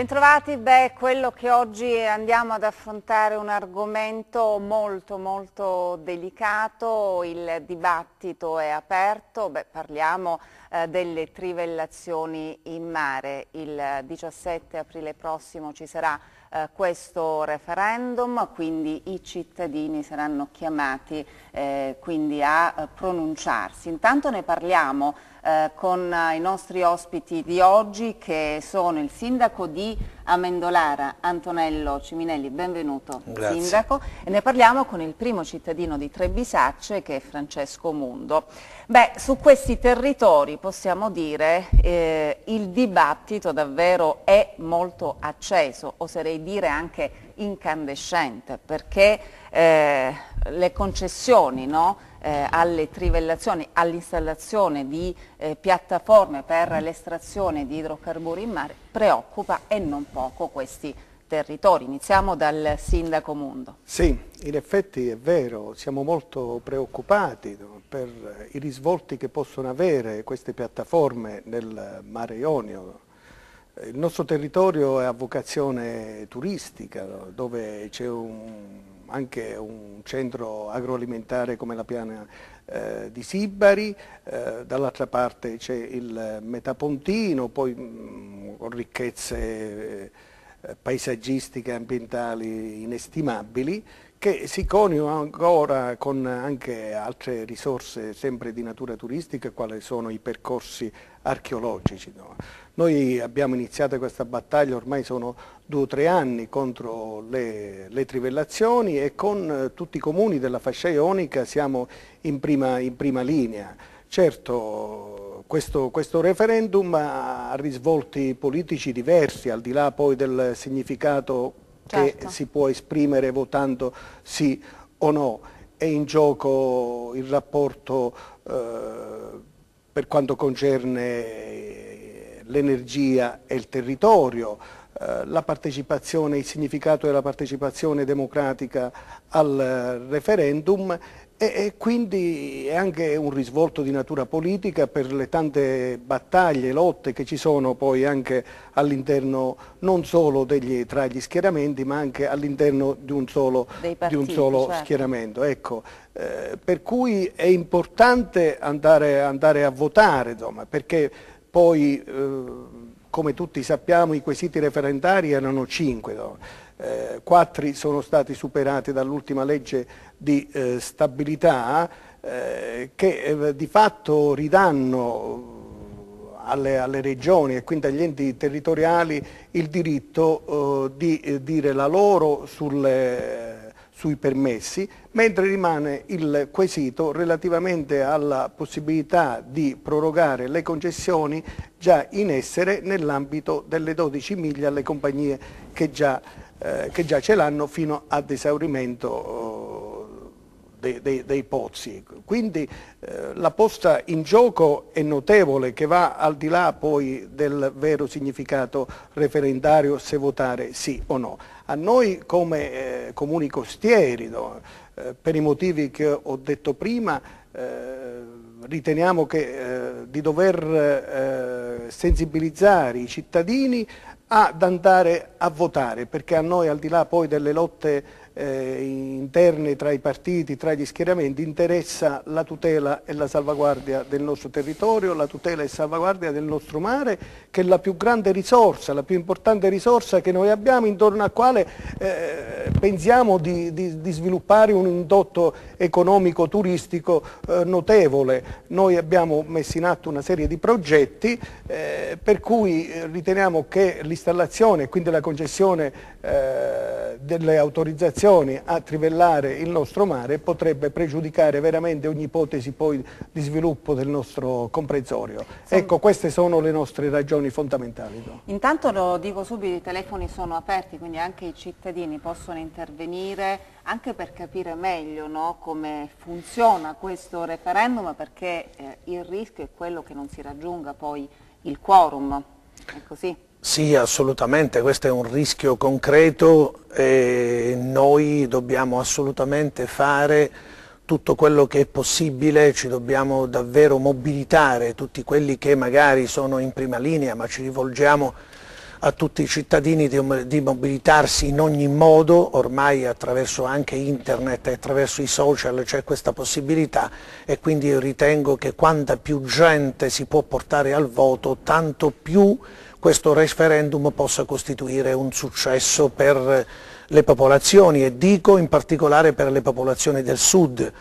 Bentrovati, beh, quello che oggi andiamo ad affrontare è un argomento molto molto delicato, il dibattito è aperto, beh, parliamo eh, delle trivellazioni in mare. Il 17 aprile prossimo ci sarà eh, questo referendum, quindi i cittadini saranno chiamati eh, a eh, pronunciarsi. Intanto ne parliamo eh, con i nostri ospiti di oggi che sono il sindaco di Amendolara, Antonello Ciminelli, benvenuto Grazie. sindaco, e ne parliamo con il primo cittadino di Trebisacce che è Francesco Mundo. Beh, su questi territori possiamo dire eh, il dibattito davvero è molto acceso, oserei dire anche incandescente, perché eh, le concessioni no? Eh, alle trivellazioni, all'installazione di eh, piattaforme per l'estrazione di idrocarburi in mare preoccupa e non poco questi territori. Iniziamo dal sindaco Mundo. Sì, in effetti è vero, siamo molto preoccupati per i risvolti che possono avere queste piattaforme nel mare Ionio. Il nostro territorio è a vocazione turistica, dove c'è un anche un centro agroalimentare come la piana eh, di Sibari, eh, dall'altra parte c'è il Metapontino, poi mh, mm, con ricchezze eh, paesaggistiche e ambientali inestimabili, che si coniugano ancora con anche altre risorse sempre di natura turistica, quali sono i percorsi archeologici. No? Noi abbiamo iniziato questa battaglia, ormai sono due o tre anni, contro le, le trivellazioni e con tutti i comuni della fascia ionica siamo in prima, in prima linea. Certo, questo, questo, referendum ha risvolti politici diversi, al di là poi del significato certo. che si può esprimere votando sì o no. È in gioco il rapporto eh, per quanto concerne l'energia e il territorio, eh, la partecipazione, il significato della partecipazione democratica al referendum e, quindi è anche un risvolto di natura politica per le tante battaglie, lotte che ci sono poi anche all'interno non solo degli, tra gli schieramenti ma anche all'interno di un solo, partiti, di un solo certo. schieramento. Ecco, eh, per cui è importante andare, andare a votare insomma, perché poi eh, come tutti sappiamo i quesiti referendari erano cinque. No? eh, quattro sono stati superati dall'ultima legge di eh, stabilità eh, che eh, di fatto ridanno alle, alle, regioni e quindi agli enti territoriali il diritto eh, di eh, dire la loro sulle, sui permessi, mentre rimane il quesito relativamente alla possibilità di prorogare le concessioni già in essere nell'ambito delle 12 miglia alle compagnie che già eh, che già ce l'hanno fino ad esaurimento eh, dei, dei, dei, pozzi. Quindi eh, la posta in gioco è notevole che va al di là poi del vero significato referendario se votare sì o no. A noi come eh, comuni costieri, no, eh, per i motivi che ho detto prima, riteniamo che, di dover sensibilizzare i cittadini ad andare a votare, perché a noi al di là poi delle lotte eh, interne tra i partiti, tra gli schieramenti, interessa la tutela e la salvaguardia del nostro territorio, la tutela e salvaguardia del nostro mare, che è la più grande risorsa, la più importante risorsa che noi abbiamo, intorno al quale eh, pensiamo di, di, di, sviluppare un indotto economico turistico eh, notevole. Noi abbiamo messo in atto una serie di progetti eh, per cui riteniamo che l'installazione e quindi la concessione eh, delle autorizzazioni a trivellare il nostro mare potrebbe pregiudicare veramente ogni ipotesi poi di sviluppo del nostro comprensorio. Ecco, queste sono le nostre ragioni fondamentali. No? Intanto lo dico subito, i telefoni sono aperti, quindi anche i cittadini possono intervenire anche per capire meglio no, come funziona questo referendum, perché eh, il rischio è quello che non si raggiunga poi il quorum, è così? Sì, assolutamente, questo è un rischio concreto e noi dobbiamo assolutamente fare tutto quello che è possibile, ci dobbiamo davvero mobilitare tutti quelli che magari sono in prima linea, ma ci rivolgiamo a tutti i cittadini di, di, mobilitarsi in ogni modo, ormai attraverso anche internet e attraverso i social c'è questa possibilità e quindi io ritengo che quanta più gente si può portare al voto, tanto più questo referendum possa costituire un successo per le popolazioni e dico in particolare per le popolazioni del sud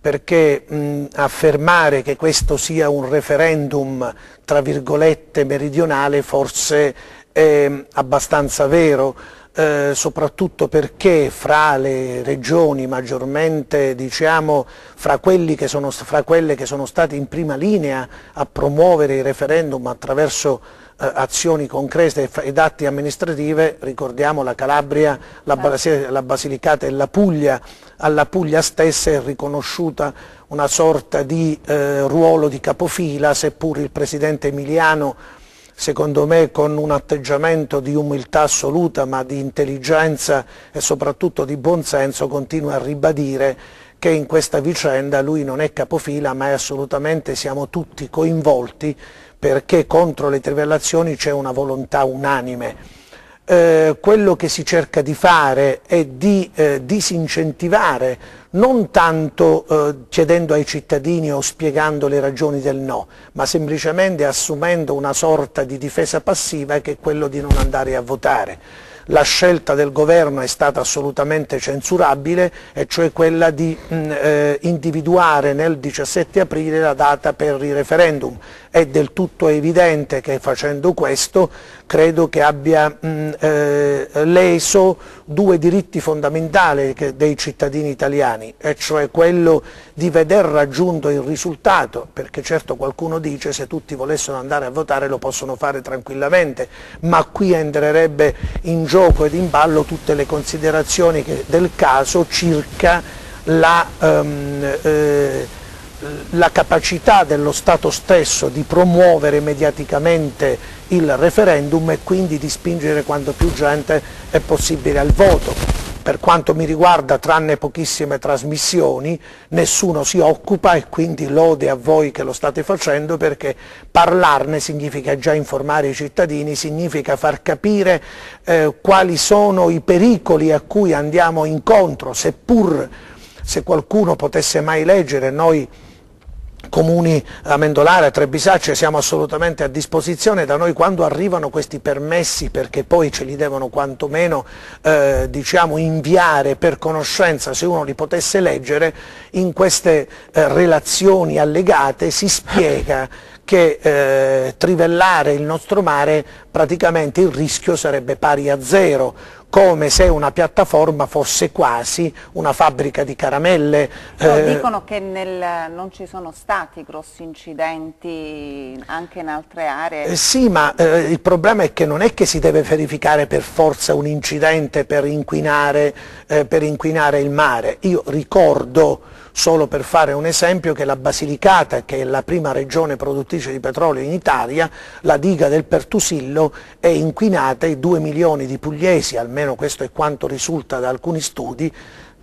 perché mh, affermare che questo sia un referendum tra virgolette meridionale forse è abbastanza vero, eh, soprattutto perché fra le regioni maggiormente, diciamo, fra, che sono, fra quelle che sono state in prima linea a promuovere i referendum attraverso eh, azioni concrete ed atti amministrative, ricordiamo la Calabria, la, certo. la Basilicata e la Puglia, alla Puglia stessa è riconosciuta una sorta di eh, ruolo di capofila, seppur il Presidente Emiliano secondo me con un atteggiamento di umiltà assoluta ma di intelligenza e soprattutto di buonsenso continua a ribadire che in questa vicenda lui non è capofila ma è assolutamente siamo tutti coinvolti perché contro le trivellazioni c'è una volontà unanime. Eh, quello che si cerca di fare è di eh, disincentivare, non tanto eh, chiedendo ai cittadini o spiegando le ragioni del no, ma semplicemente assumendo una sorta di difesa passiva che è quello di non andare a votare la scelta del governo è stata assolutamente censurabile e cioè quella di mh, mm, eh, individuare nel 17 aprile la data per il referendum. È del tutto evidente che facendo questo credo che abbia mh, eh, leso due diritti fondamentali dei cittadini italiani, e cioè quello di veder raggiunto il risultato, perché certo qualcuno dice se tutti volessero andare a votare lo possono fare tranquillamente, ma qui entrerebbe in gioco ed in ballo tutte le considerazioni del caso circa la, um, eh, la capacità dello Stato stesso di promuovere mediaticamente il referendum e quindi di spingere quanto più gente è possibile al voto. Per quanto mi riguarda, tranne pochissime trasmissioni, nessuno si occupa e quindi lode a voi che lo state facendo perché parlarne significa già informare i cittadini, significa far capire eh, quali sono i pericoli a cui andiamo incontro, seppur se qualcuno potesse mai leggere noi comuni Amendolare, Trebisacce siamo assolutamente a disposizione. Da noi quando arrivano questi permessi perché poi ce li devono quantomeno eh, diciamo, inviare per conoscenza se uno li potesse leggere in queste eh, relazioni allegate si spiega che eh, trivellare il nostro mare praticamente il rischio sarebbe pari a zero come se una piattaforma fosse quasi una fabbrica di caramelle. No, eh, dicono che nel, non ci sono stati grossi incidenti anche in altre aree. Eh, sì, ma eh, il problema è che non è che si deve verificare per forza un incidente per inquinare, eh, per inquinare il mare. Io ricordo solo per fare un esempio che la Basilicata, che è la prima regione produttrice di petrolio in Italia, la diga del Pertusillo è inquinata e 2 milioni di pugliesi, almeno questo è quanto risulta da alcuni studi,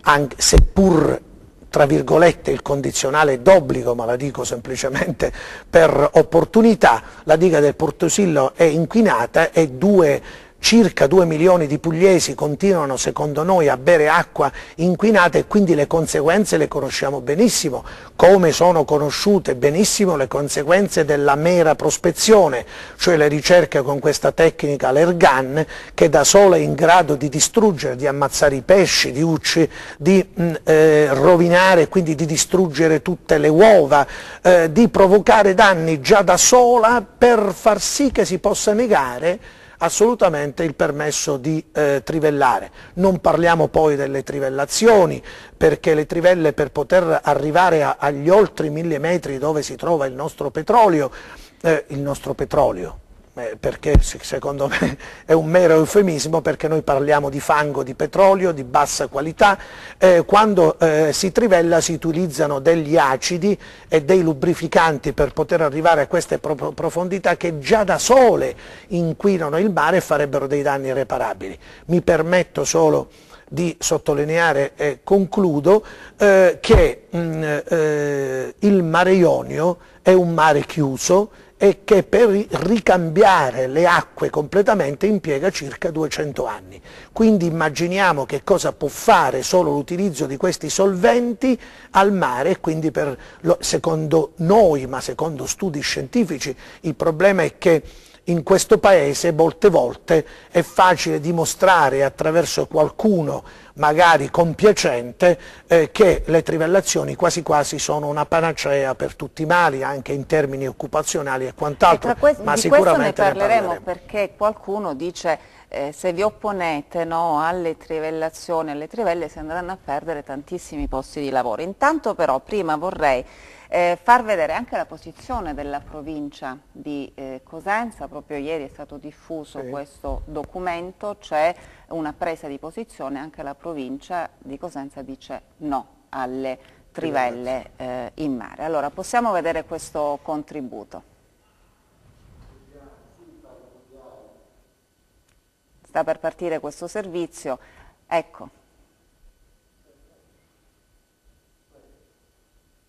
anche, seppur tra virgolette il condizionale d'obbligo, ma la dico semplicemente per opportunità, la diga del Portosillo è inquinata e due circa 2 milioni di pugliesi continuano secondo noi a bere acqua inquinata e quindi le conseguenze le conosciamo benissimo, come sono conosciute benissimo le conseguenze della mera prospezione, cioè le ricerche con questa tecnica l'ergan che da sola è in grado di distruggere, di ammazzare i pesci, di, ucci, di mh, mm, eh, rovinare e quindi di distruggere tutte le uova, eh, di provocare danni già da sola per far sì che si possa negare assolutamente il permesso di eh, trivellare. Non parliamo poi delle trivellazioni, perché le trivelle per poter arrivare a, agli oltre mille metri dove si trova il nostro petrolio, eh, il nostro petrolio, eh, perché secondo me è un mero eufemismo perché noi parliamo di fango, di petrolio, di bassa qualità, eh, quando eh, si trivella si utilizzano degli acidi e dei lubrificanti per poter arrivare a queste pro profondità che già da sole inquinano il mare e farebbero dei danni irreparabili. Mi permetto solo di sottolineare e concludo eh, che mh, mm, eh, il mare Ionio è un mare chiuso, e che per ricambiare le acque completamente impiega circa 200 anni. Quindi immaginiamo che cosa può fare solo l'utilizzo di questi solventi al mare e quindi per, secondo noi, ma secondo studi scientifici, il problema è che in questo paese molte volte è facile dimostrare attraverso qualcuno magari compiacente eh, che le trivellazioni quasi quasi sono una panacea per tutti i mali anche in termini occupazionali e quant'altro ma di sicuramente questo ne parleremo, ne parleremo. perché qualcuno dice eh, se vi opponete no, alle trivellazioni, alle trivelle si andranno a perdere tantissimi posti di lavoro intanto però prima vorrei eh, far vedere anche la posizione della provincia di eh, Cosenza, proprio ieri è stato diffuso sì. questo documento, c'è una presa di posizione, anche la provincia di Cosenza dice no alle trivelle eh, in mare. Allora possiamo vedere questo contributo. Sta per partire questo servizio, ecco.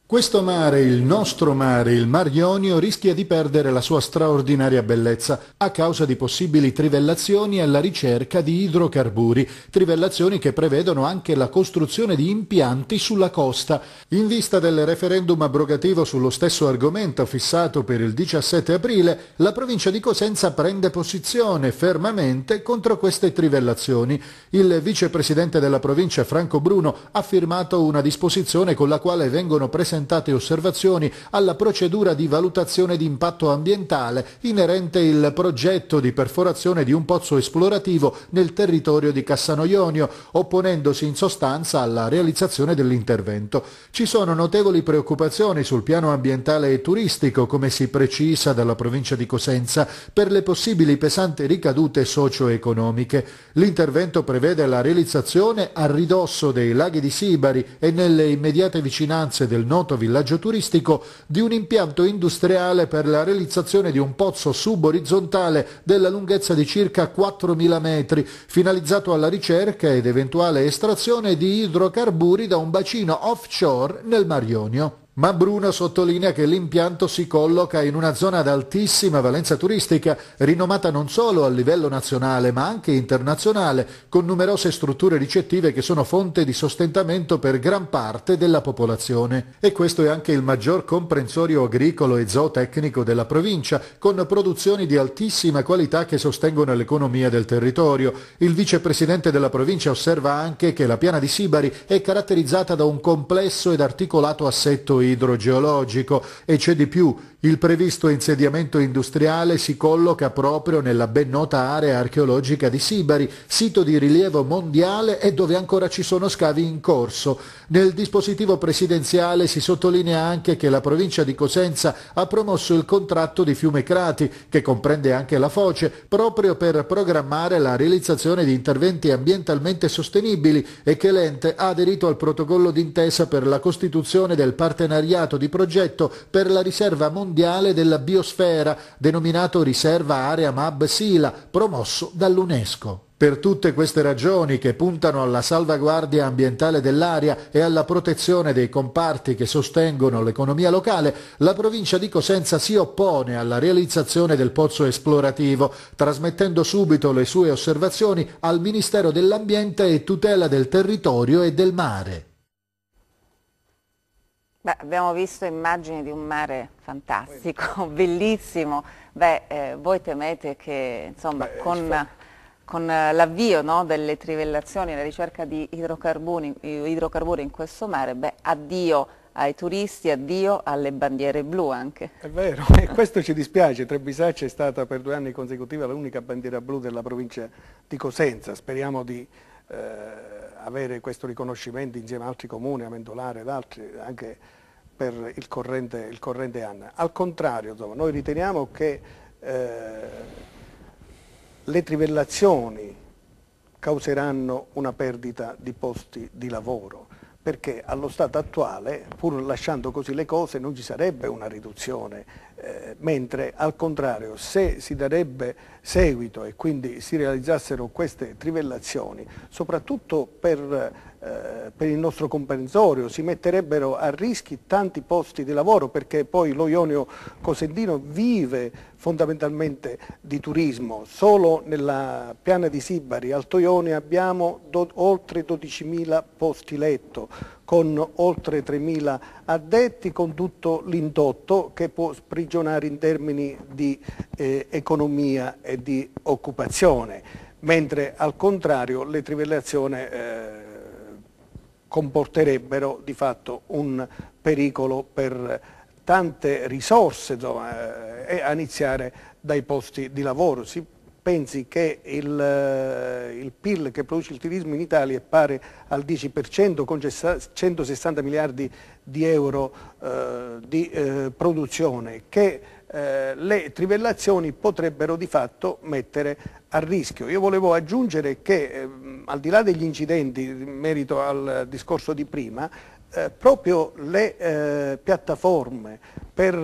Questo mare, il nostro mare, il Mar Ionio, rischia di perdere la sua straordinaria bellezza a causa di possibili trivellazioni alla ricerca di idrocarburi, trivellazioni che prevedono anche la costruzione di impianti sulla costa. In vista del referendum abrogativo sullo stesso argomento fissato per il 17 aprile, la provincia di Cosenza prende posizione fermamente contro queste trivellazioni. Il vicepresidente della provincia Franco Bruno ha firmato una disposizione con la quale vengono presentati presentate osservazioni alla procedura di valutazione di impatto ambientale inerente il progetto di perforazione di un pozzo esplorativo nel territorio di Cassano Ionio, opponendosi in sostanza alla realizzazione dell'intervento. Ci sono notevoli preoccupazioni sul piano ambientale e turistico, come si precisa dalla provincia di Cosenza, per le possibili pesanti ricadute socio-economiche. L'intervento prevede la realizzazione a ridosso dei laghi di Sibari e nelle immediate vicinanze del noto noto villaggio turistico, di un impianto industriale per la realizzazione di un pozzo suborizzontale della lunghezza di circa 4.000 metri, finalizzato alla ricerca ed eventuale estrazione di idrocarburi da un bacino offshore nel Mar Ionio. Ma Bruno sottolinea che l'impianto si colloca in una zona ad altissima valenza turistica, rinomata non solo a livello nazionale ma anche internazionale, con numerose strutture ricettive che sono fonte di sostentamento per gran parte della popolazione. E questo è anche il maggior comprensorio agricolo e zootecnico della provincia, con produzioni di altissima qualità che sostengono l'economia del territorio. Il vicepresidente della provincia osserva anche che la piana di Sibari è caratterizzata da un complesso ed articolato assetto idrogeologico e c'è di più, il previsto insediamento industriale si colloca proprio nella ben nota area archeologica di Sibari, sito di rilievo mondiale e dove ancora ci sono scavi in corso. Nel dispositivo presidenziale si sottolinea anche che la provincia di Cosenza ha promosso il contratto di Fiume Crati, che comprende anche la Foce, proprio per programmare la realizzazione di interventi ambientalmente sostenibili e che l'ente ha aderito al protocollo d'intesa per la costituzione del partenariato di progetto per la riserva mondiale mondiale della biosfera, denominato Riserva Area Mab Sila, promosso dall'UNESCO. Per tutte queste ragioni che puntano alla salvaguardia ambientale dell'aria e alla protezione dei comparti che sostengono l'economia locale, la provincia di Cosenza si oppone alla realizzazione del pozzo esplorativo, trasmettendo subito le sue osservazioni al Ministero dell'Ambiente e tutela del territorio e del mare. Beh, abbiamo visto immagini di un mare fantastico, bellissimo. Beh, eh, voi temete che insomma, Beh, con, con l'avvio no, delle trivellazioni e la ricerca di idrocarburi, idrocarburi in questo mare, beh, addio ai turisti, addio alle bandiere blu anche. È vero, e questo ci dispiace, Trebisaccia è stata per due anni consecutivi l'unica bandiera blu della provincia di Cosenza, speriamo di eh, avere questo riconoscimento insieme a altri comuni, a Mentolare ed altri, anche per il corrente, il corrente anno. Al contrario, insomma, noi riteniamo che eh, le trivellazioni causeranno una perdita di posti di lavoro, perché allo stato attuale, pur lasciando così le cose, non ci sarebbe una riduzione eh, mentre al contrario se si darebbe seguito e quindi si realizzassero queste trivellazioni, soprattutto per, eh, per il nostro comprensorio, si metterebbero a rischio tanti posti di lavoro perché poi lo Ionio Cosendino vive fondamentalmente di turismo, solo nella piana di Sibari, Alto Ionio abbiamo oltre 12.000 posti letto, con oltre 3.000 addetti, con tutto l'indotto che può sprigionare in termini di eh, economia e di occupazione, mentre al contrario le trivellazioni eh, comporterebbero di fatto un pericolo per tante risorse, insomma, eh, a iniziare dai posti di lavoro. Si pensi che il, eh, il, PIL che produce il turismo in Italia è pari al 10% con 160 miliardi di euro eh, di eh, produzione che eh, le trivellazioni potrebbero di fatto mettere a rischio. Io volevo aggiungere che eh, al di là degli incidenti in merito al discorso di prima, eh, proprio le piattaforme per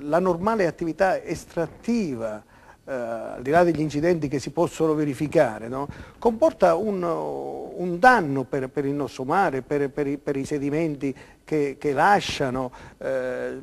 la normale attività estrattiva eh, al di là degli incidenti che si possono verificare, no? comporta un, un danno per, per, il nostro mare, per, per, i, per i, sedimenti che, che lasciano eh,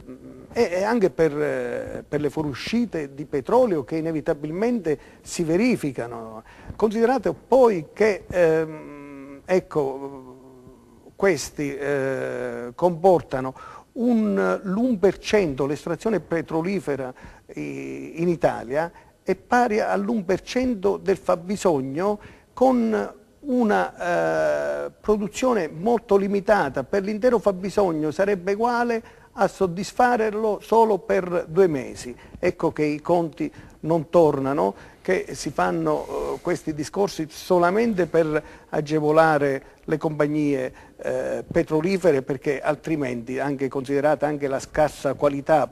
e, anche per, le fuoriuscite di petrolio che inevitabilmente si verificano. Considerate poi che ehm, ecco, questi eh, comportano l'1%, l'estrazione petrolifera in Italia è pari all'1% del fabbisogno con una eh, produzione molto limitata, per l'intero fabbisogno sarebbe uguale a soddisfarlo solo per due mesi. Ecco che i conti non tornano, che si fanno eh, questi discorsi solamente per agevolare le compagnie eh, petrolifere perché altrimenti, anche considerata anche la scarsa qualità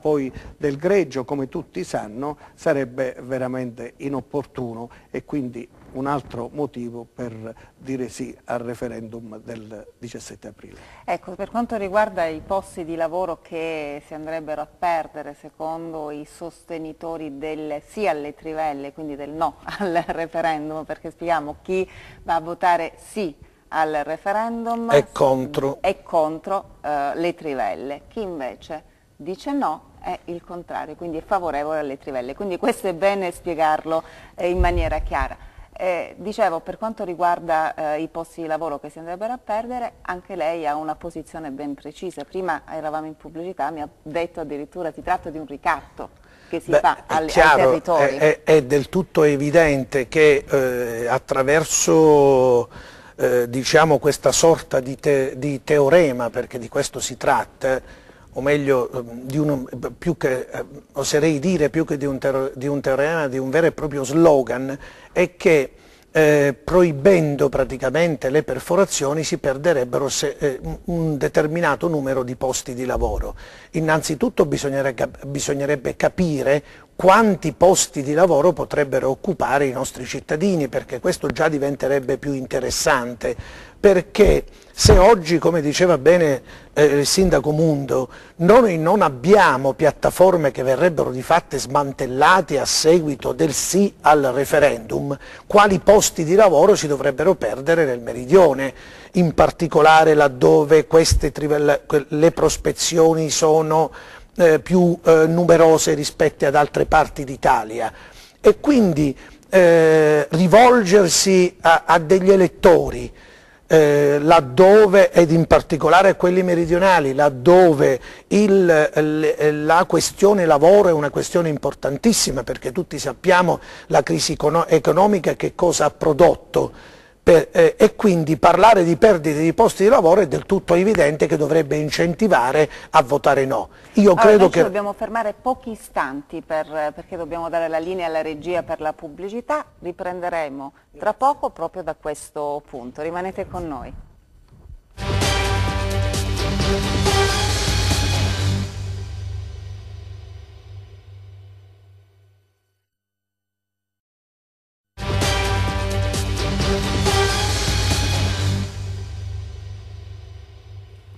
del greggio, come tutti sanno, sarebbe veramente inopportuno e quindi un altro motivo per dire sì al referendum del 17 aprile. Ecco, per quanto riguarda i posti di lavoro che si andrebbero a perdere secondo i sostenitori del sì alle trivelle, quindi del no al referendum, perché spieghiamo chi va a votare sì al referendum è contro, è contro uh, le trivelle, chi invece dice no è il contrario, quindi è favorevole alle trivelle, quindi questo è bene spiegarlo eh, in maniera chiara. Eh, dicevo, per quanto riguarda eh, i posti di lavoro che si andrebbero a perdere, anche lei ha una posizione ben precisa. Prima eravamo in pubblicità, mi ha detto addirittura si tratta di un ricatto che si Beh, fa al, chiaro, ai territori. È, è, del tutto evidente che eh, attraverso eh, diciamo questa sorta di, te, di, teorema, perché di questo si tratta, o meglio, eh, uno, che, eh, oserei dire più che di un, di un teorema, di un vero e proprio slogan, è che eh, proibendo praticamente le perforazioni si perderebbero se, eh, un determinato numero di posti di lavoro. Innanzitutto bisognerebbe capire quanti posti di lavoro potrebbero occupare i nostri cittadini, perché questo già diventerebbe più interessante, perché se oggi, come diceva bene eh, il sindaco Mundo, noi non abbiamo piattaforme che verrebbero di fatte smantellate a seguito del sì al referendum, quali posti di lavoro si dovrebbero perdere nel meridione, in particolare laddove queste, le prospezioni sono eh, più eh, numerose rispetto ad altre parti d'Italia. E quindi eh, rivolgersi a, a, degli elettori eh, laddove, ed in particolare a quelli meridionali, laddove il, la questione lavoro è una questione importantissima perché tutti sappiamo la crisi economica che cosa ha prodotto per, eh, e quindi parlare di perdite di posti di lavoro è del tutto evidente che dovrebbe incentivare a votare no. Io allora, credo che... dobbiamo fermare pochi istanti per, perché dobbiamo dare la linea alla regia per la pubblicità, riprenderemo tra poco proprio da questo punto, rimanete con noi.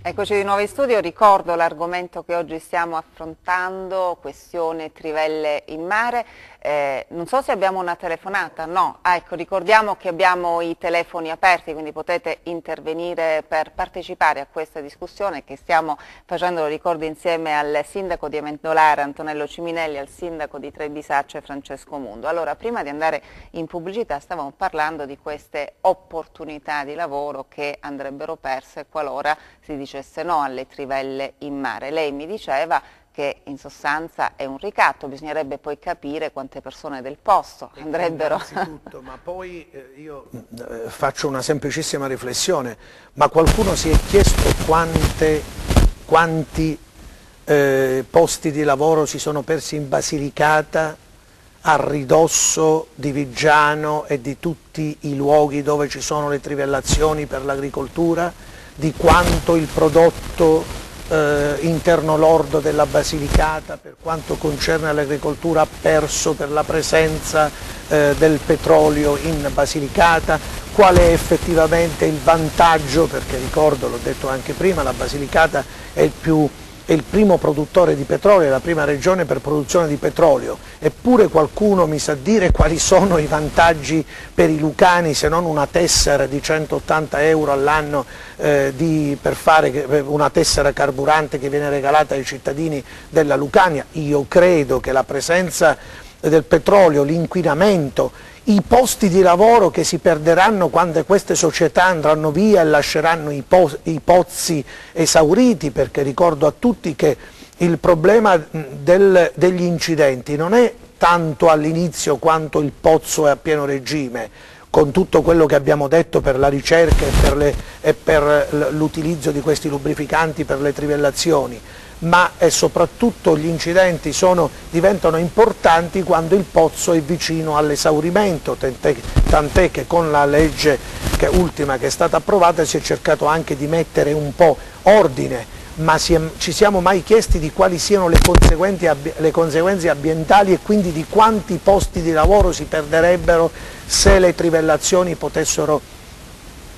Eccoci di nuovo in studio, ricordo l'argomento che oggi stiamo affrontando, questione trivelle in mare. Eh, non so se abbiamo una telefonata, no, ah, ecco, ricordiamo che abbiamo i telefoni aperti, quindi potete intervenire per partecipare a questa discussione che stiamo facendo, lo ricordo, insieme al sindaco di Amendolara Antonello Ciminelli, al sindaco di Trebisacce Francesco Mundo. Allora, prima di andare in pubblicità stavamo parlando di queste opportunità di lavoro che andrebbero perse qualora si dice dicesse no alle trivelle in mare. Lei mi diceva che in sostanza è un ricatto, bisognerebbe poi capire quante persone del posto andrebbero. Innanzitutto, ma poi eh, io eh, faccio una semplicissima riflessione, ma qualcuno si è chiesto quante, quanti eh, posti di lavoro si sono persi in Basilicata a ridosso di Viggiano e di tutti i luoghi dove ci sono le trivellazioni per l'agricoltura? di quanto il prodotto eh, interno lordo della Basilicata per quanto concerne l'agricoltura ha perso per la presenza eh, del petrolio in Basilicata, qual è effettivamente il vantaggio, perché ricordo, l'ho detto anche prima, la Basilicata è il più è il primo produttore di petrolio, è la prima regione per produzione di petrolio, eppure qualcuno mi sa dire quali sono i vantaggi per i lucani se non una tessera di 180 euro all'anno eh, per fare una tessera carburante che viene regalata ai cittadini della Lucania. Io credo che la presenza del petrolio, l'inquinamento i posti di lavoro che si perderanno quando queste società andranno via e lasceranno i, po i pozzi esauriti, perché ricordo a tutti che il problema del, degli incidenti non è tanto all'inizio quanto il pozzo è a pieno regime, con tutto quello che abbiamo detto per la ricerca e per l'utilizzo di questi lubrificanti per le trivellazioni, ma soprattutto gli incidenti sono, diventano importanti quando il pozzo è vicino all'esaurimento, tant'è che con la legge che ultima che è stata approvata si è cercato anche di mettere un po' ordine, ma è, ci siamo mai chiesti di quali siano le le conseguenze ambientali e quindi di quanti posti di lavoro si perderebbero se le trivellazioni potessero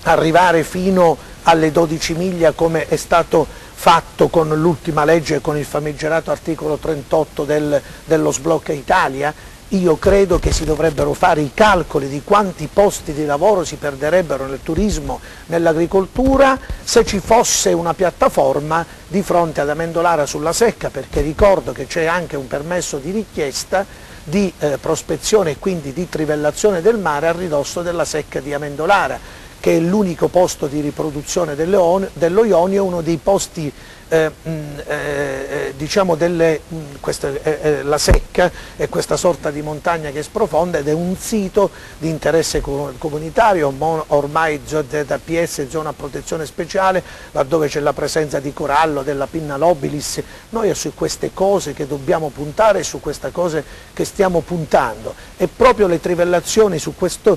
arrivare fino alle 12 miglia come è stato fatto con l'ultima legge, con il famigerato articolo 38 del, dello sblocca Italia, io credo che si dovrebbero fare i calcoli di quanti posti di lavoro si perderebbero nel turismo, nell'agricoltura, se ci fosse una piattaforma di fronte ad Amendolara sulla secca, perché ricordo che c'è anche un permesso di richiesta di eh, prospezione e quindi di trivellazione del mare a ridosso della secca di Amendolara che è l'unico posto di riproduzione dello Ionio, uno dei posti eh, eh, eh, diciamo delle, questa, eh, eh, la secca è questa sorta di montagna che sprofonda ed è un sito di interesse comunitario, ormai ZPS, zona protezione speciale, laddove c'è la presenza di corallo, della pinna lobilis, noi è su queste cose che dobbiamo puntare, su queste cose che stiamo puntando. E proprio le trivellazioni su questo,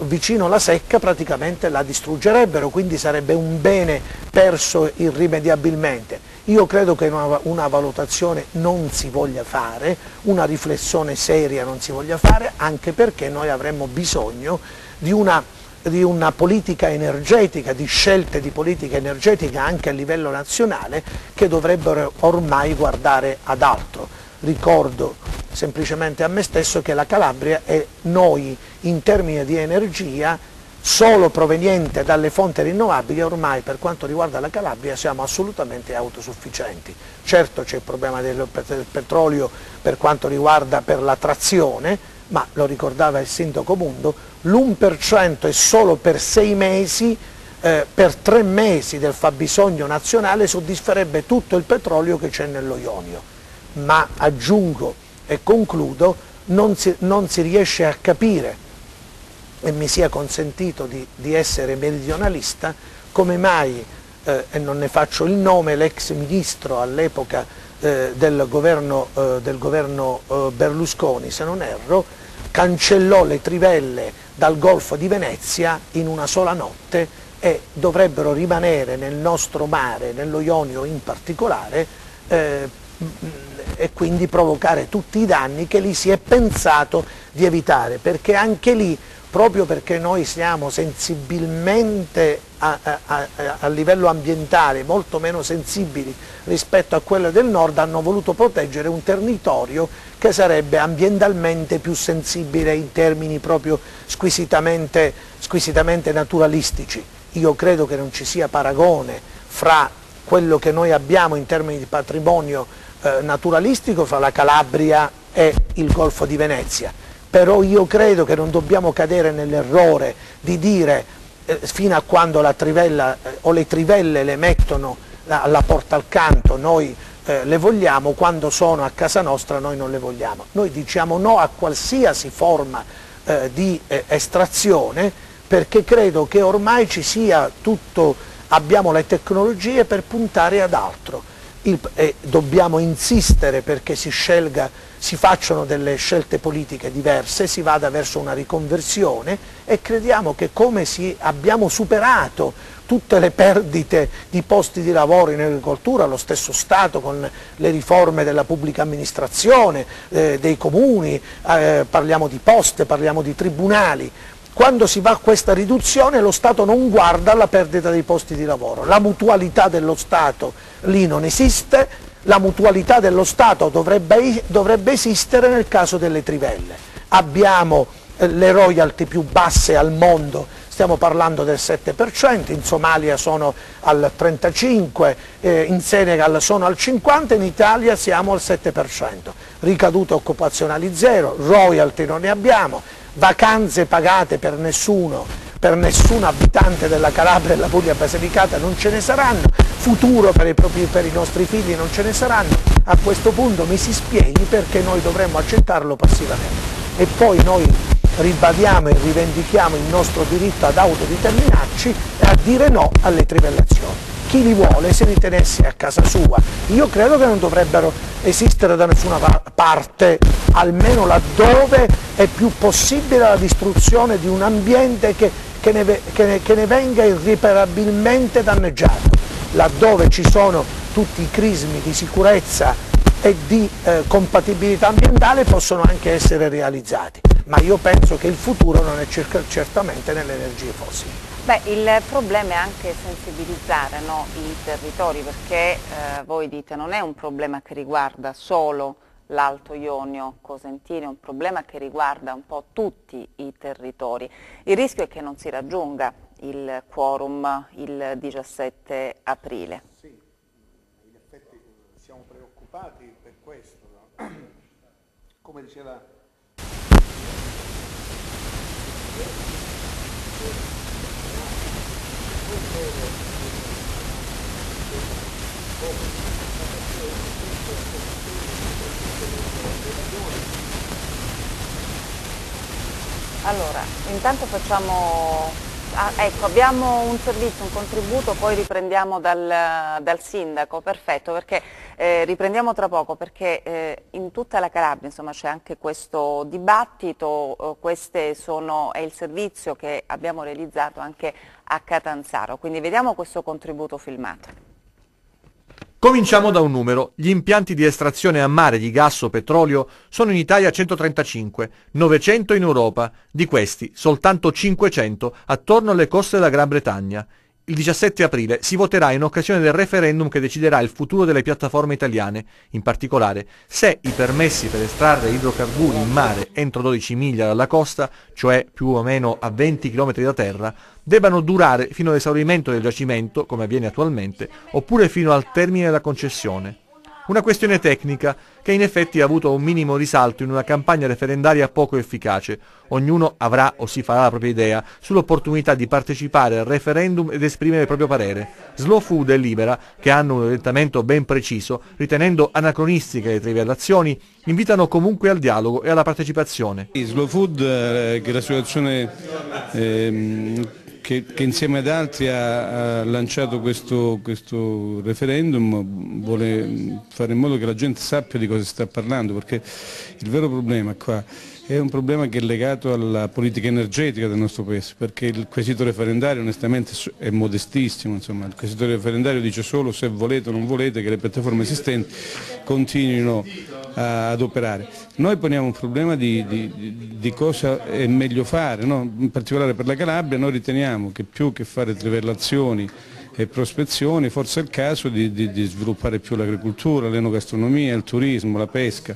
vicino alla secca praticamente la distruggerebbero, quindi sarebbe un bene perso irrimediabilmente io credo che una, una, valutazione non si voglia fare, una riflessione seria non si voglia fare, anche perché noi avremmo bisogno di una, di una politica energetica, di scelte di politica energetica anche a livello nazionale che dovrebbero ormai guardare ad altro. Ricordo semplicemente a me stesso che la Calabria è noi in termini di energia solo proveniente dalle fonti rinnovabili, ormai per quanto riguarda la Calabria siamo assolutamente autosufficienti. Certo c'è il problema del, del petrolio per quanto riguarda per la trazione, ma lo ricordava il sindaco Mundo, l'1% è solo per sei mesi, eh, per tre mesi del fabbisogno nazionale soddisferebbe tutto il petrolio che c'è nello Ionio. Ma aggiungo e concludo, non si, non si riesce a capire e mi sia consentito di, di essere meridionalista, come mai, eh, e non ne faccio il nome, l'ex ministro all'epoca eh, del governo, eh, del governo eh, Berlusconi, se non erro, cancellò le trivelle dal Golfo di Venezia in una sola notte e dovrebbero rimanere nel nostro mare, nello Ionio in particolare, eh, e quindi provocare tutti i danni che lì si è pensato di evitare, perché anche lì proprio perché noi siamo sensibilmente a, a, a, a, livello ambientale molto meno sensibili rispetto a quello del nord, hanno voluto proteggere un territorio che sarebbe ambientalmente più sensibile in termini proprio squisitamente, squisitamente naturalistici. Io credo che non ci sia paragone fra quello che noi abbiamo in termini di patrimonio eh, naturalistico fra la Calabria e il Golfo di Venezia però io credo che non dobbiamo cadere nell'errore di dire eh, fino a quando la trivella eh, o le trivelle le mettono alla porta al canto noi eh, le vogliamo, quando sono a casa nostra noi non le vogliamo. Noi diciamo no a qualsiasi forma eh, di estrazione perché credo che ormai ci sia tutto, abbiamo le tecnologie per puntare ad altro. Il, dobbiamo insistere perché si scelga si facciano delle scelte politiche diverse, si vada verso una riconversione e crediamo che come abbiamo superato tutte le perdite di posti di lavoro in agricoltura, lo stesso Stato con le riforme della pubblica amministrazione, eh, dei comuni, eh, parliamo di poste, parliamo di tribunali, quando si va a questa riduzione lo Stato non guarda alla perdita dei posti di lavoro, la mutualità dello Stato lì non esiste, la mutualità dello Stato dovrebbe, dovrebbe esistere nel caso delle trivelle. Abbiamo eh, le royalty più basse al mondo, stiamo parlando del 7%, in Somalia sono al 35%, eh, in Senegal sono al 50%, in Italia siamo al 7%. Ricadute occupazionali zero, royalty non ne abbiamo, vacanze pagate per nessuno, per nessun abitante della Calabria e della Puglia Basilicata non ce ne saranno, futuro per i, propri, per i nostri figli non ce ne saranno, a questo punto mi si spieghi perché noi dovremmo accettarlo passivamente. E poi noi ribadiamo e rivendichiamo il nostro diritto ad autodeterminarci e a dire no alle trivellazioni. Chi li vuole se li tenesse a casa sua. Io credo che non dovrebbero esistere da nessuna parte, almeno laddove è più possibile la distruzione di un ambiente che, che, ne, che, ne, che ne venga irriparabilmente danneggiato laddove ci sono tutti i crismi di sicurezza e di eh, compatibilità ambientale possono anche essere realizzati, ma io penso che il futuro non è certamente nelle energie fossili. Beh, il problema è anche sensibilizzare no, i territori perché eh, voi dite non è un problema che riguarda solo l'Alto Ionio Cosentino, è un problema che riguarda un po' tutti i territori. Il rischio è che non si raggiunga il quorum il 17 aprile. Sì, in effetti siamo preoccupati per questo. No? Come diceva allora, intanto facciamo Ah, ecco, abbiamo un servizio, un contributo, poi riprendiamo dal, dal sindaco, perfetto, perché eh, riprendiamo tra poco perché eh, in tutta la Calabria c'è anche questo dibattito, eh, sono, è il servizio che abbiamo realizzato anche a Catanzaro, quindi vediamo questo contributo filmato. Cominciamo da un numero. Gli impianti di estrazione a mare di gas o petrolio sono in Italia 135, 900 in Europa, di questi soltanto 500 attorno alle coste della Gran Bretagna. Il 17 aprile si voterà in occasione del referendum che deciderà il futuro delle piattaforme italiane, in particolare se i permessi per estrarre idrocarburi in mare entro 12 miglia dalla costa, cioè più o meno a 20 km da terra, debbano durare fino all'esaurimento del giacimento, come avviene attualmente, oppure fino al termine della concessione. Una questione tecnica che in effetti ha avuto un minimo risalto in una campagna referendaria poco efficace. Ognuno avrà o si farà la propria idea sull'opportunità di partecipare al referendum ed esprimere il proprio parere. Slow Food e Libera, che hanno un orientamento ben preciso, ritenendo anacronistiche le trivialazioni, invitano comunque al dialogo e alla partecipazione. Slow Food, eh, che è l'associazione eh, che, che, insieme ad altri ha, ha lanciato questo, questo, referendum, vuole fare in modo che la gente sappia di cosa si sta parlando, perché il vero problema qua è un problema che è legato alla politica energetica del nostro Paese, perché il quesito referendario onestamente è modestissimo, insomma. il quesito referendario dice solo se volete o non volete che le piattaforme esistenti continuino ad operare. Noi poniamo un problema di, di, di cosa è meglio fare, no? in particolare per la Calabria noi riteniamo che più che fare trivellazioni e prospezioni forse è il caso di, di sviluppare più l'agricoltura, l'enogastronomia, il turismo, la pesca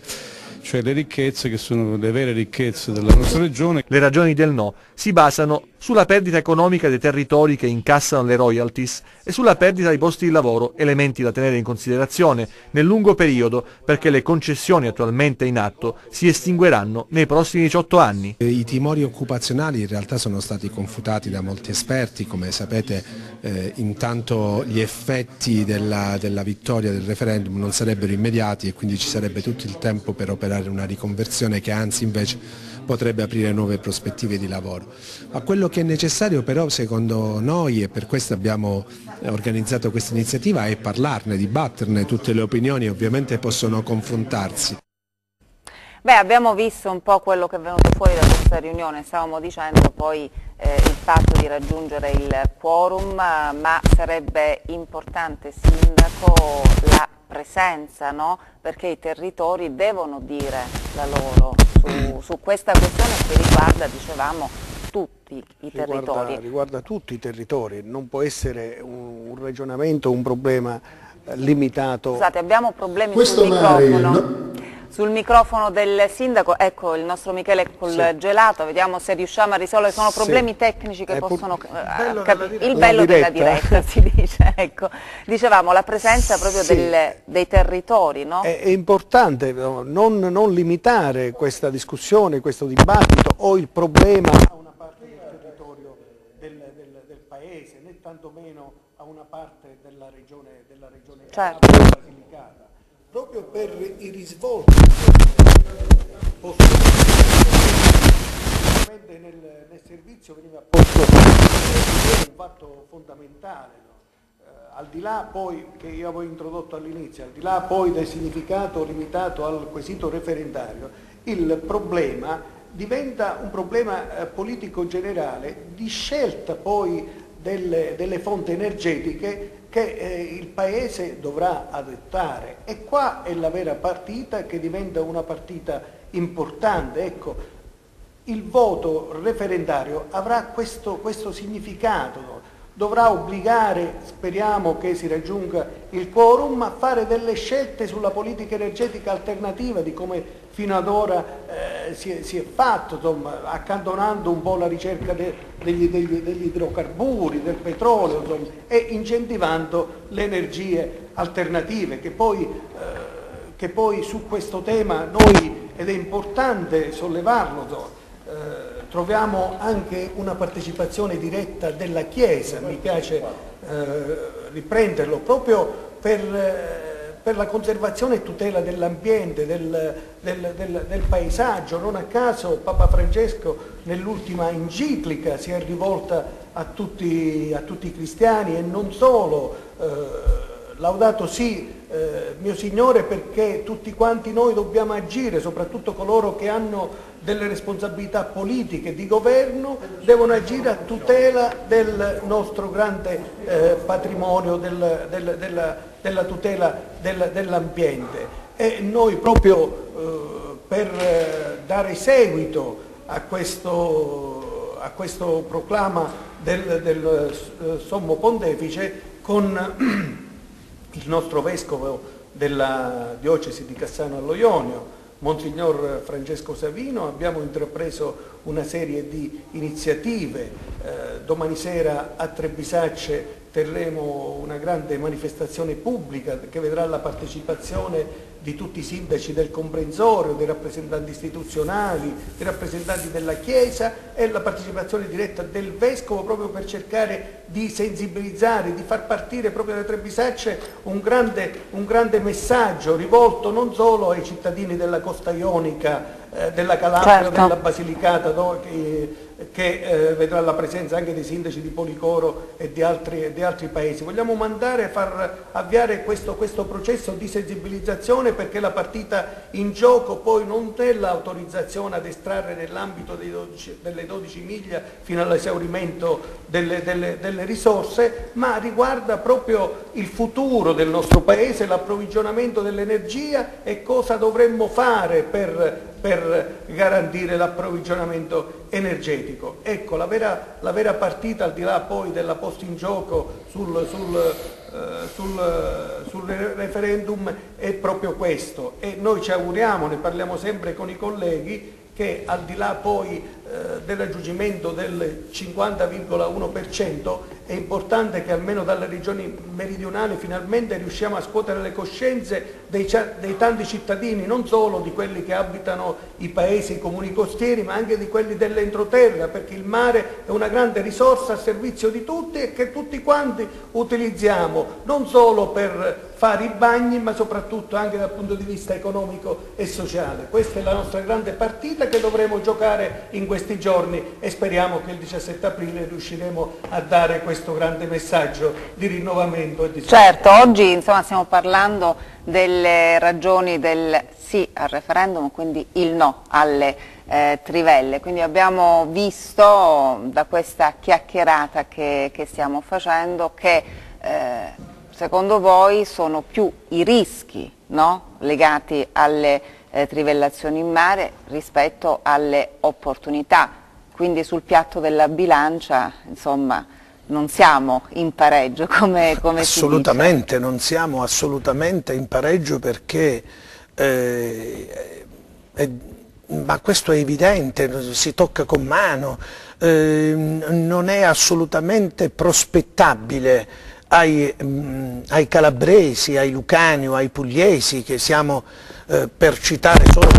cioè le ricchezze che sono le vere ricchezze della nostra regione. Le ragioni del no si basano sulla perdita economica dei territori che incassano le royalties e sulla perdita di posti di lavoro, elementi da tenere in considerazione nel lungo periodo perché le concessioni attualmente in atto si estingueranno nei prossimi 18 anni. I timori occupazionali in realtà sono stati confutati da molti esperti, come sapete eh, intanto gli effetti della, della vittoria del referendum non sarebbero immediati e quindi ci sarebbe tutto il tempo per operare una riconversione che anzi invece potrebbe aprire nuove prospettive di lavoro. Ma quello che è necessario però secondo noi e per questo abbiamo organizzato questa iniziativa è parlarne, dibatterne, tutte le opinioni ovviamente possono confrontarsi. Beh, abbiamo visto un po' quello che è venuto fuori da questa riunione, stavamo dicendo poi eh, il fatto di raggiungere il quorum, ma sarebbe importante, Sindaco, la presenza, no? perché i territori devono dire la loro su, su questa questione che riguarda, dicevamo, tutti i riguarda, territori. Riguarda tutti i territori, non può essere un, un ragionamento, un problema limitato. Scusate, abbiamo problemi Questo sul microfono. Sul microfono del sindaco, ecco il nostro Michele col sì. gelato, vediamo se riusciamo a risolvere, sono problemi sì. tecnici che È possono bello eh, il bello della diretta si dice, ecco. dicevamo la presenza proprio sì. del, dei territori. No? È, è, importante non, non, limitare questa discussione, questo dibattito o il problema a una parte del territorio del, del, del paese, né tantomeno a una parte della regione, della regione certo. Basilicata proprio per i risvolti che nel, nel servizio veniva posto un fatto fondamentale, no? eh, al di là poi, che io avevo introdotto all'inizio, al di là poi del significato limitato al quesito referendario, il problema diventa un problema eh, politico generale di scelta poi delle, delle fonti energetiche che eh, il Paese dovrà adottare e qua è la vera partita che diventa una partita importante. Ecco, il voto referendario avrà questo, questo significato, dovrà obbligare, speriamo che si raggiunga il quorum, a fare delle scelte sulla politica energetica alternativa di come fino ad ora eh, si, è, si, è, fatto, insomma, accantonando un po' la ricerca de, degli, degli, degli, idrocarburi, del petrolio insomma, e incentivando le energie alternative che poi, eh, che poi, su questo tema noi, ed è importante sollevarlo, eh, troviamo anche una partecipazione diretta della Chiesa, mi piace eh, riprenderlo, proprio per eh, per la conservazione e tutela dell'ambiente, del, del, del, del, paesaggio. Non a caso Papa Francesco nell'ultima enciclica si è rivolta a tutti, a tutti i cristiani e non solo. Eh, Laudato sì, eh, mio Signore, perché tutti quanti noi dobbiamo agire, soprattutto coloro che hanno delle responsabilità politiche di governo, devono agire a tutela del nostro grande eh, patrimonio, del, del, della, della, tutela del, dell'ambiente. E noi proprio eh, per eh, dare seguito a questo, a questo proclama del, eh, Sommo Pontefice con il nostro vescovo della diocesi di Cassano allo Ionio, Monsignor Francesco Savino, abbiamo intrapreso una serie di iniziative, eh, domani sera a Trebisacce terremo una grande manifestazione pubblica che vedrà la partecipazione di tutti i sindaci del comprensorio, dei rappresentanti istituzionali, dei rappresentanti della Chiesa e la partecipazione diretta del Vescovo proprio per cercare di sensibilizzare, di far partire proprio da Trebisacce un grande, un grande messaggio rivolto non solo ai cittadini della costa ionica eh, della Calabria, certo. della Basilicata, dove, che, che eh, vedrà la presenza anche dei sindaci di Policoro e di altri, di altri paesi. Vogliamo mandare, far avviare questo, questo, processo di sensibilizzazione perché la partita in gioco poi non è l'autorizzazione ad estrarre nell'ambito delle 12 miglia fino all'esaurimento delle, delle, delle risorse, ma riguarda proprio il futuro del nostro paese, l'approvvigionamento dell'energia e cosa dovremmo fare per per garantire l'approvvigionamento energetico. Ecco, la vera, la vera, partita, al di là poi della posta in gioco sul, sul, eh, sul, sul, referendum, è proprio questo e noi ci auguriamo, ne parliamo sempre con i colleghi, che al di là poi del raggiungimento del 50,1% è importante che almeno dalle regioni meridionali finalmente riusciamo a scuotere le coscienze dei, dei, tanti cittadini, non solo di quelli che abitano i paesi, i comuni costieri, ma anche di quelli dell'entroterra, perché il mare è una grande risorsa a servizio di tutti e che tutti quanti utilizziamo, non solo per fare i bagni, ma soprattutto anche dal punto di vista economico e sociale. Questa è la nostra grande partita che dovremo giocare in questi giorni e speriamo che il 17 aprile riusciremo a dare questo grande messaggio di rinnovamento e di Certo, oggi insomma, stiamo parlando delle ragioni del sì al referendum, quindi il no alle eh, trivelle. Quindi abbiamo visto da questa chiacchierata che, che stiamo facendo che eh, secondo voi sono più i rischi no? legati alle eh, trivellazioni in mare rispetto alle opportunità? Quindi sul piatto della bilancia, insomma, non siamo in pareggio come, come Assolutamente, non siamo assolutamente in pareggio perché, eh, è, ma questo è evidente, si tocca con mano, eh, non è assolutamente prospettabile ai, mh, mm, ai, calabresi, ai lucani o ai pugliesi che siamo eh, per citare solo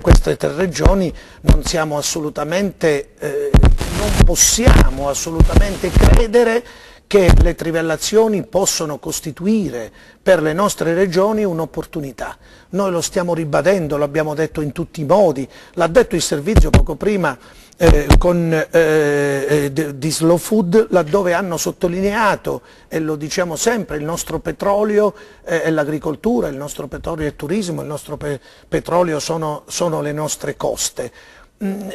queste, tre regioni non assolutamente eh, non possiamo assolutamente credere che le trivellazioni possono costituire per le nostre regioni un'opportunità. Noi lo stiamo ribadendo, l'abbiamo detto in tutti i modi, l'ha detto il servizio poco prima eh, con, eh, eh di Slow Food laddove hanno sottolineato, e lo diciamo sempre, il nostro petrolio eh, è l'agricoltura, il nostro petrolio è il turismo, il nostro pe petrolio sono, sono, le nostre coste. Mm,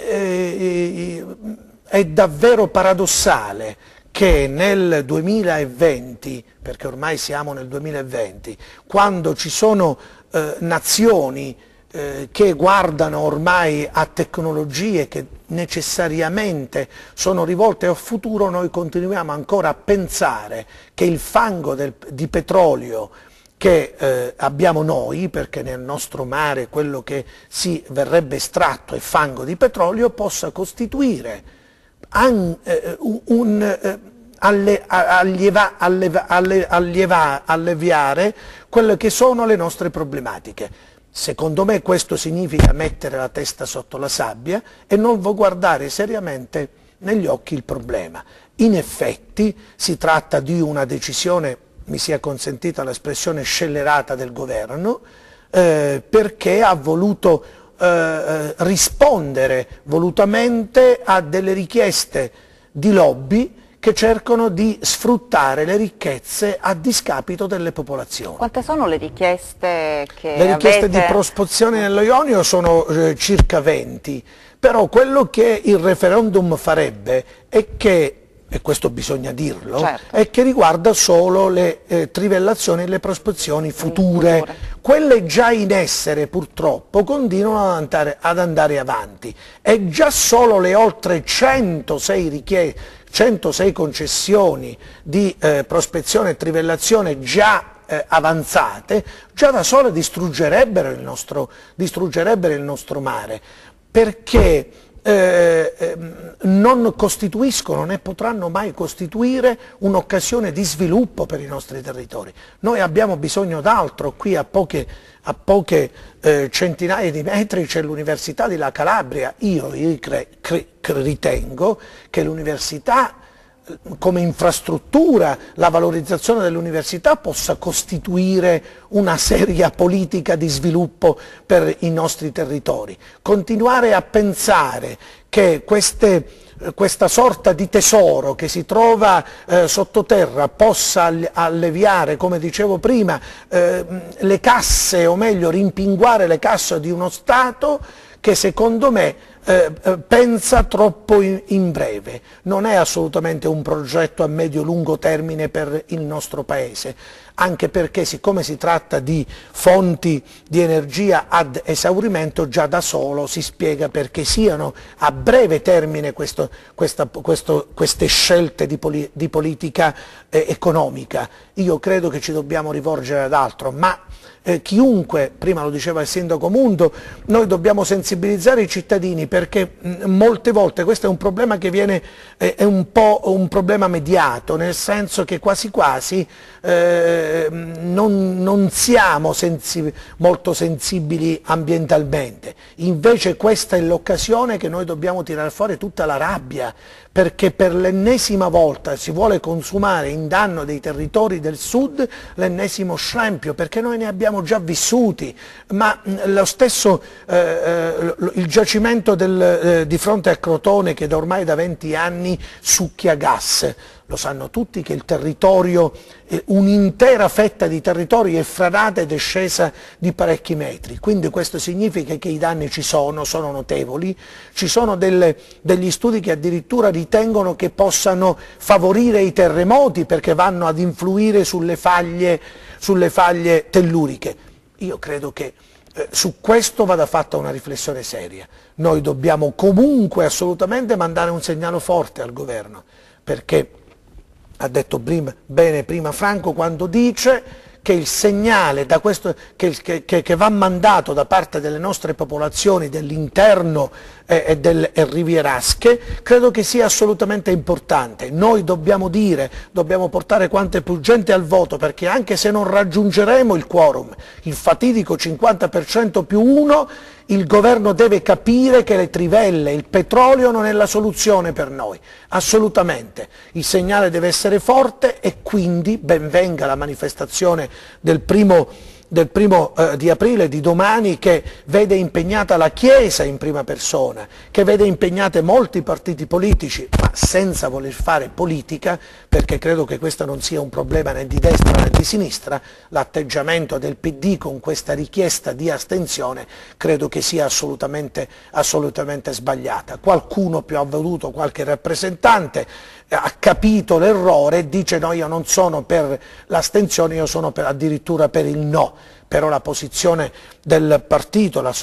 è davvero paradossale che nel 2020, perché ormai siamo nel 2020, quando ci sono eh, nazioni eh, che guardano ormai a tecnologie che necessariamente sono rivolte al futuro, noi continuiamo ancora a pensare che il fango del, di petrolio che eh, abbiamo noi, perché nel nostro mare quello che si verrebbe estratto è fango di petrolio, possa costituire an, eh, un, eh, alle, allieva, alleva, allieva, alleviare quelle che sono le nostre problematiche. Secondo me questo significa mettere la testa sotto la sabbia e non guardare seriamente negli occhi il problema. In effetti si tratta di una decisione, mi sia consentita l'espressione scellerata del governo, eh, perché ha voluto eh, eh rispondere volutamente a delle richieste di lobby che cercano di sfruttare le ricchezze a discapito delle popolazioni. Quante sono le richieste che Le richieste avete... di prospezione nello Ionio sono eh, circa 20, però quello che il referendum farebbe è che e questo bisogna dirlo, certo. è che riguarda solo le eh, trivellazioni e le prospezioni future. future. Quelle già in essere purtroppo continuano ad andare, ad andare avanti e già solo le oltre 106 richieste 106 concessioni di eh, prospezione e trivellazione già eh, avanzate, già da sole distruggerebbero il nostro, distruggerebbero il nostro mare, perché eh, ehm, non costituiscono né potranno mai costituire un'occasione di sviluppo per i nostri territori. Noi abbiamo bisogno d'altro, qui a poche, a poche eh, centinaia di metri c'è l'Università di La Calabria, io, io cre, cre, ritengo che l'Università come infrastruttura la valorizzazione dell'università possa costituire una seria politica di sviluppo per i nostri territori. Continuare a pensare che queste questa sorta di tesoro che si trova eh, sottoterra possa alleviare, come dicevo prima, eh, le casse, o meglio rimpinguare le casse di uno Stato che secondo me eh, eh, pensa troppo in, in, breve, non è assolutamente un progetto a medio-lungo termine per il nostro Paese, anche perché siccome si tratta di fonti di energia ad esaurimento già da solo si spiega perché siano a breve termine questo, questa, questo, queste scelte di, poli, di politica eh, economica. Io credo che ci dobbiamo rivolgere ad altro, ma eh, chiunque, prima lo diceva il sindaco Mundo, noi dobbiamo sensibilizzare i cittadini perché mh, molte volte questo è un problema che viene, eh, è un po' un problema mediato, nel senso che quasi quasi eh, non, non, siamo sensi molto sensibili ambientalmente, invece questa è l'occasione che noi dobbiamo tirare fuori tutta la rabbia, perché per l'ennesima volta si vuole consumare in danno dei territori del sud l'ennesimo scempio, perché noi ne abbiamo già vissuti, ma lo stesso eh, eh, il giacimento del, eh, di fronte a Crotone che da ormai da 20 anni succhia gas, lo sanno tutti che il territorio, eh, un'intera fetta di territorio è franata ed è scesa di parecchi metri, quindi questo significa che i danni ci sono, sono notevoli, ci sono delle, degli studi che addirittura ritengono che possano favorire i terremoti perché vanno ad influire sulle faglie, sulle faglie telluriche. Io credo che eh, su questo vada fatta una riflessione seria. Noi dobbiamo comunque assolutamente mandare un segnale forte al governo, perché ha detto prima, bene prima Franco quando dice che il segnale questo, che, che, che, va mandato da parte delle nostre popolazioni dell'interno eh, e delle rivierasche credo che sia assolutamente importante. Noi dobbiamo dire, dobbiamo portare quante più gente al voto perché anche se non raggiungeremo il quorum, il fatidico 50% più 1, il governo deve capire che le trivelle, il petrolio non è la soluzione per noi, assolutamente. Il segnale deve essere forte e quindi ben venga la manifestazione del primo del primo eh, di aprile di domani che vede impegnata la Chiesa in prima persona, che vede impegnate molti partiti politici, ma senza voler fare politica, perché credo che questo non sia un problema né di destra né di sinistra, l'atteggiamento del PD con questa richiesta di astensione credo che sia assolutamente, assolutamente sbagliata. Qualcuno più avveduto, qualche rappresentante, ha capito l'errore e dice no io non sono per l'astensione, io sono per, addirittura per il no, però la posizione del partito, la,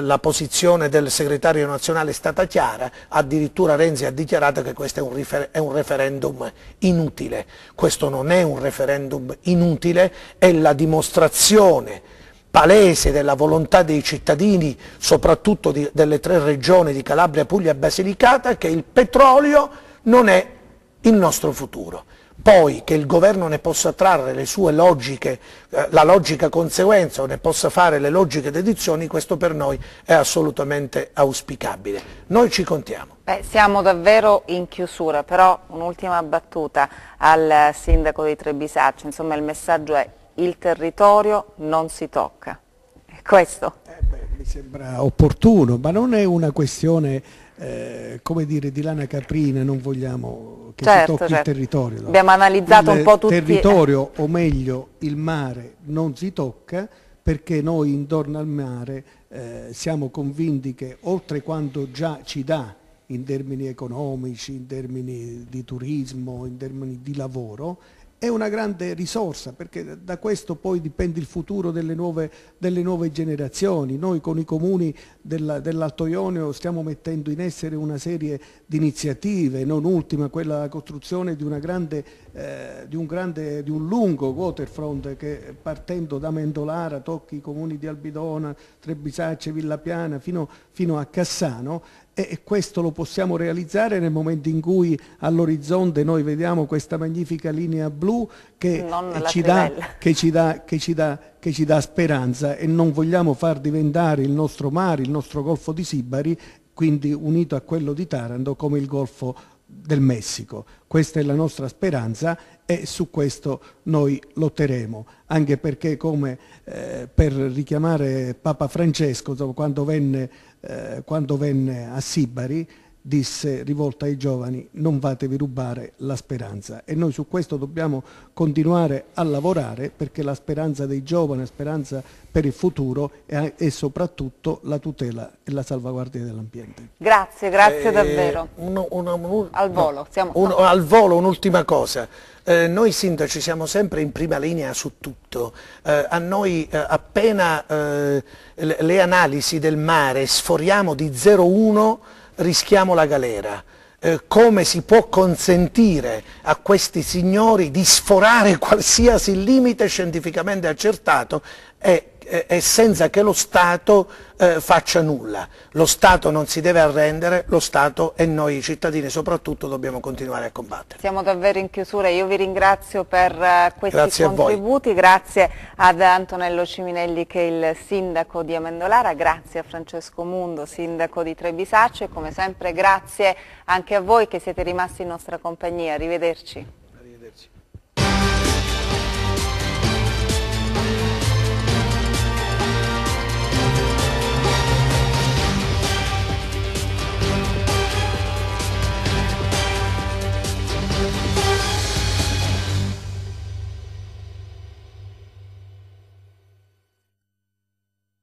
la, posizione del segretario nazionale è stata chiara, addirittura Renzi ha dichiarato che questo è un, rifer è un referendum inutile, questo non è un referendum inutile, è la dimostrazione palese della volontà dei cittadini, soprattutto di, delle tre regioni di Calabria, Puglia e Basilicata, che il petrolio non è il nostro futuro. Poi che il governo ne possa trarre le sue logiche, eh, la logica conseguenza o ne possa fare le logiche dedizioni, questo per noi è assolutamente auspicabile. Noi ci contiamo. Beh, siamo davvero in chiusura, però un'ultima battuta al sindaco di Trebisaccio, insomma il messaggio è il territorio non si tocca. È questo? Mi sembra opportuno, ma non è una questione eh, come dire di lana caprina, non vogliamo che certo, si tocchi certo. il territorio. No? Abbiamo analizzato il un po' tutti... Il territorio, o meglio il mare, non si tocca perché noi intorno al mare eh, siamo convinti che oltre quanto già ci dà in termini economici, in termini di turismo, in termini di lavoro, è una grande risorsa perché da questo poi dipende il futuro delle nuove, delle nuove generazioni. Noi con i comuni dell'Alto Ionio stiamo mettendo in essere una serie di iniziative, non ultima quella la costruzione di, grande, eh, di, un grande, di, un lungo waterfront che partendo da Mendolara tocchi i comuni di Albidona, Trebisacce, Villapiana fino, fino a Cassano e questo lo possiamo realizzare nel momento in cui all'orizzonte noi vediamo questa magnifica linea blu che ci, dà, che, ci dà, che, ci dà, che ci dà speranza. E non vogliamo far diventare il nostro mare, il nostro golfo di Sibari, quindi unito a quello di Taranto come il golfo del Messico. Questa è la nostra speranza e su questo noi lotteremo, anche perché come eh, per richiamare Papa Francesco quando venne, eh, quando venne a Sibari disse rivolta ai giovani non fatevi rubare la speranza e noi su questo dobbiamo continuare a lavorare perché la speranza dei giovani, la speranza per il futuro è, è soprattutto la tutela e la salvaguardia dell'ambiente. Grazie, grazie eh, davvero. Uno, uno, uno, al volo, no, no. al volo un'ultima cosa. Eh, noi sindaci siamo sempre in prima linea su tutto. Eh, a noi eh, appena eh, le, le analisi del mare sforiamo di 0,1 rischiamo la galera. Eh, come si può consentire a questi signori di sforare qualsiasi limite scientificamente accertato è e senza che lo Stato eh, faccia nulla. Lo Stato non si deve arrendere, lo Stato e noi cittadini soprattutto dobbiamo continuare a combattere. Siamo davvero in chiusura, io vi ringrazio per uh, questi grazie contributi, grazie ad Antonello Ciminelli che è il sindaco di Amendolara, grazie a Francesco Mundo, sindaco di Trebisaccio e come sempre grazie anche a voi che siete rimasti in nostra compagnia. Arrivederci.